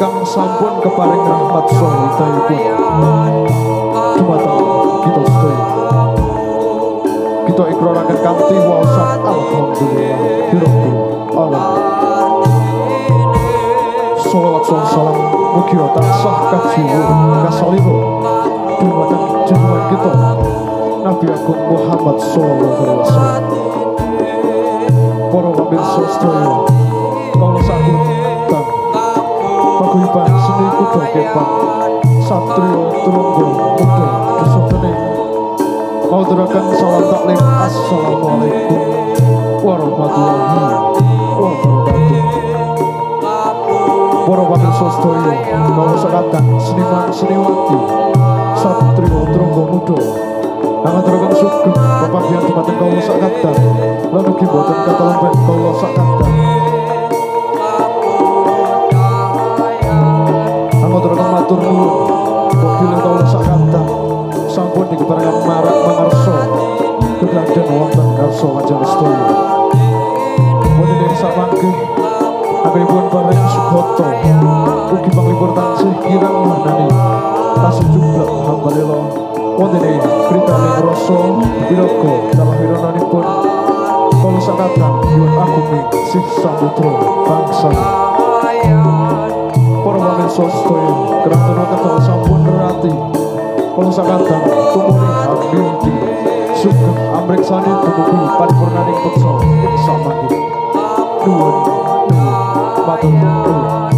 ingkang sampun keparing rahmat saha hidayahipun dumateng kita sedaya kita ikraraken kanthi waosan alhamdulillah. Birabbil alamin Salawat salam mugi tansah kajiwa kasalira dumateng junjungan kita. Nabi Agung Muhammad sallallahu alaihi wasallam. Para pemirsa sedaya, sambut dan paguyuban seni kuda kepang Satrio Trunggo Muda Kesutene Mauturakan salam taklim Assalamualaikum warahmatullahi wabarakatuh. Para pamirsa sedaya kula sekatan seniman seniwati satrio trunggo muda. Nangaturaken sugeng pepanggihan dumateng kula sakatan lan ugi boten katalempet kula sakatan Nangaturaken matur nuwun Pokile kula sakatan sampun dikeparengan marak mangarsa. Kedadyan wonten karsa kanjeng sedaya. Wonten ing samangke Anggenipun bareng Sukoto. Ugi panglipur tansih kirang manani Tasih jumlah hambalila Wonten ing kritaning rasa Wirogo dalam wironanipun. Kala sakatan Yun Agumi Sih Samudro Bangsa. Para pamirsa para wong esuk kowe kraton kata sampun rati. Kono sakadan tumuli abdi sugeng amriksane tumuku paripurnaning beksa ing samangi. Duwe matur nuwun.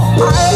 I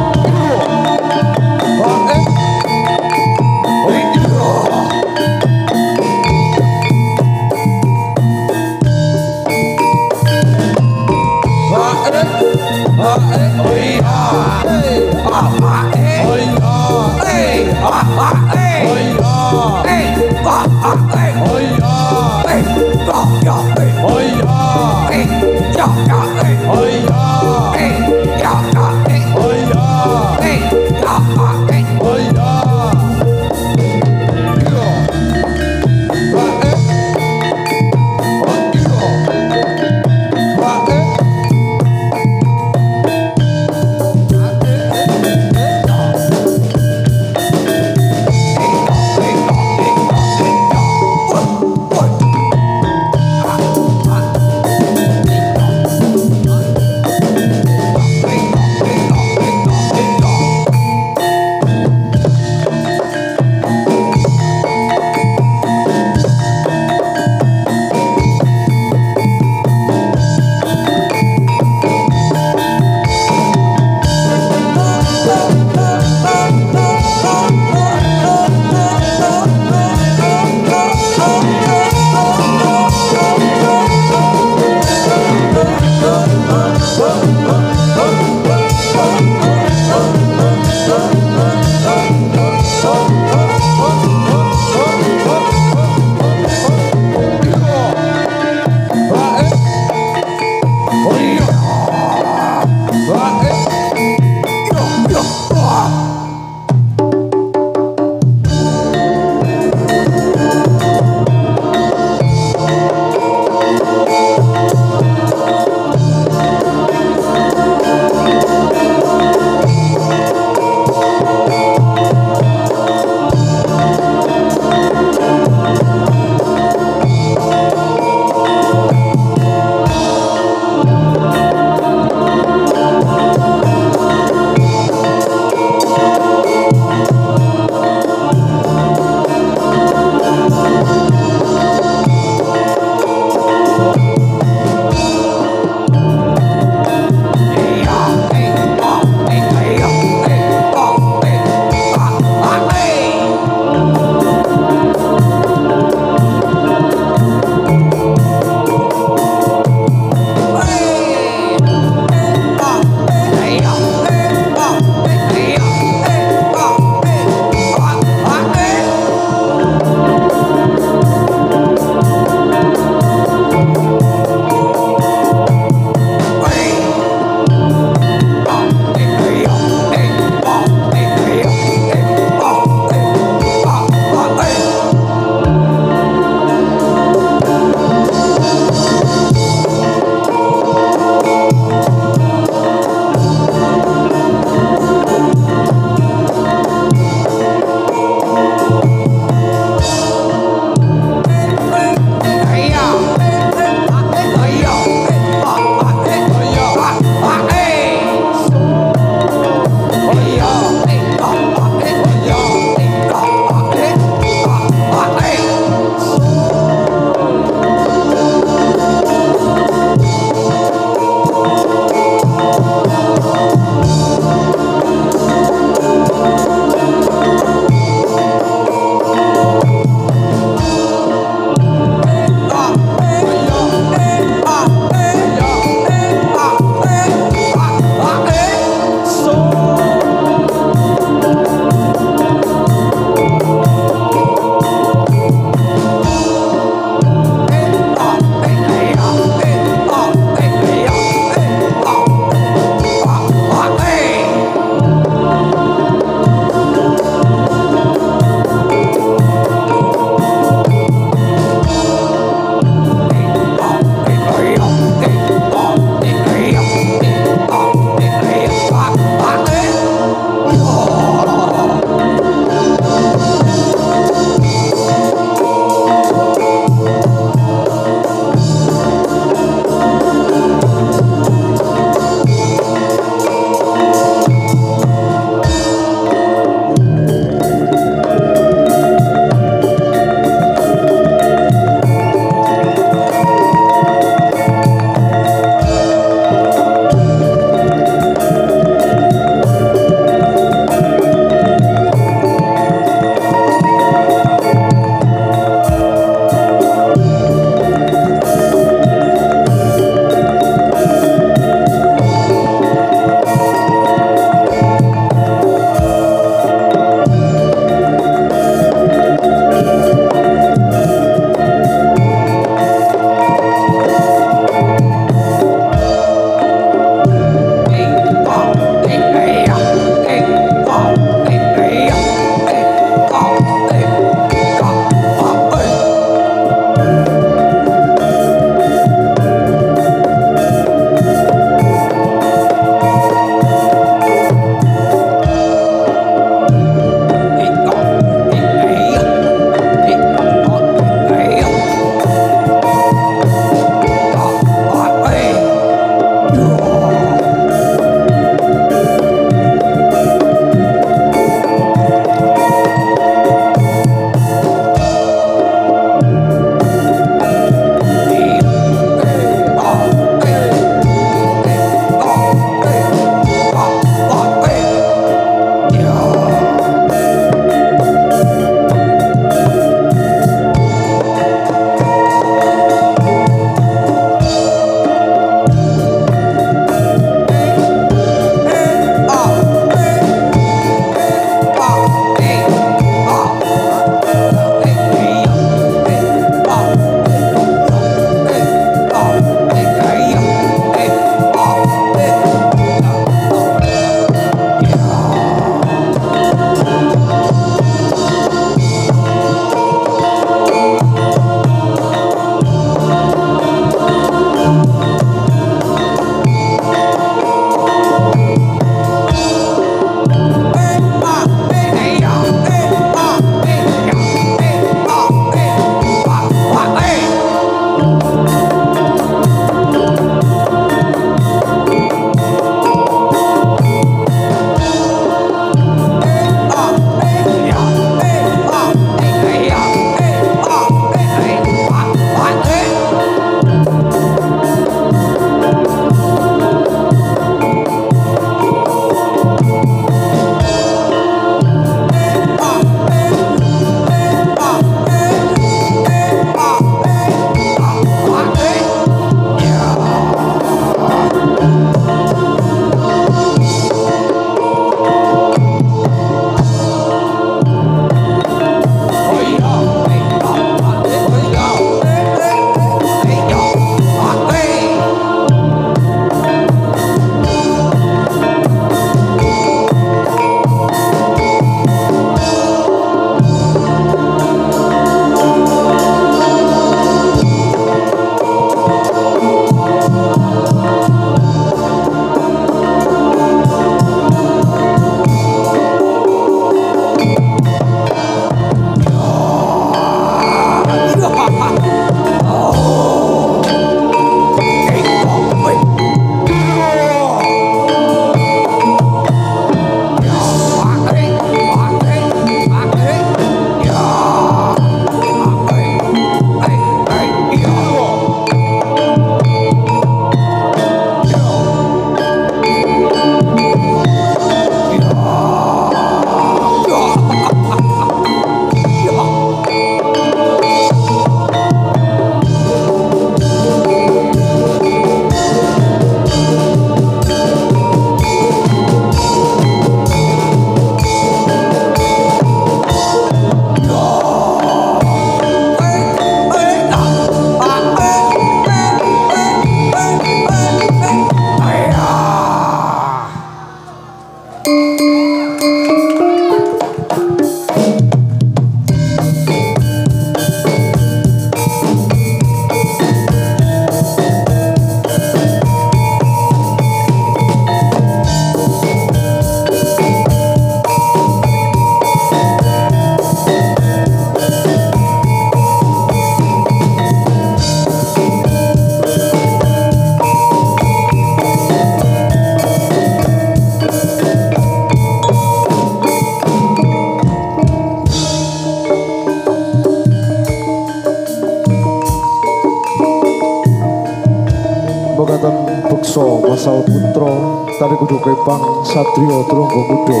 kepang satrio trunggo kudo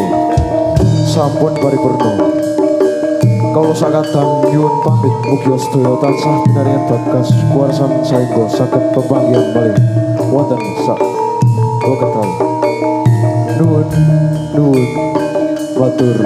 sampun paripurna kalau sakadang nyuwun pamit mugi sedaya tansah pinarian bagas kuarsan saengga saged pepanggihan malih. Wonten sak wekdal nuwun nuwun matur